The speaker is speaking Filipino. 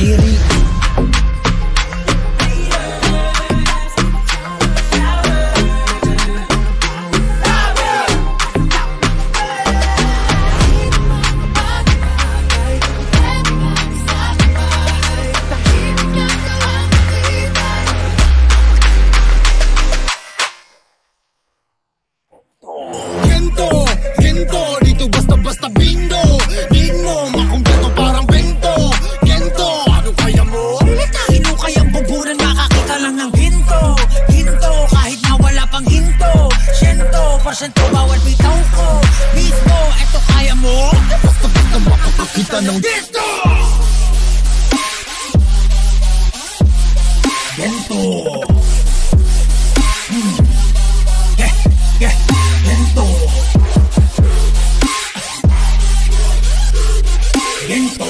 Daily tanong Disco! Bento! Hmm. Yeah, yeah, bento! Bento!